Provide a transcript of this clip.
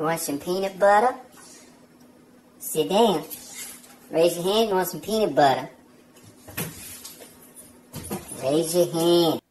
You want some peanut butter? Sit down. Raise your hand. You want some peanut butter? Raise your hand.